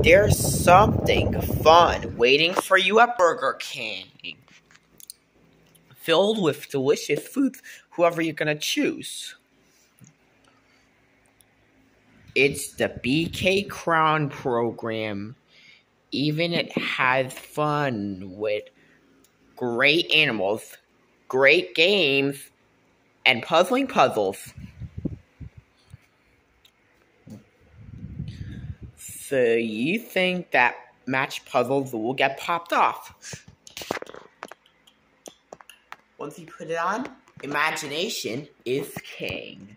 There's something fun waiting for you at Burger King. Filled with delicious food, whoever you're gonna choose. It's the BK Crown program. Even it has fun with great animals, great games, and puzzling puzzles. So you think that match puzzles will get popped off? Once you put it on, imagination is king.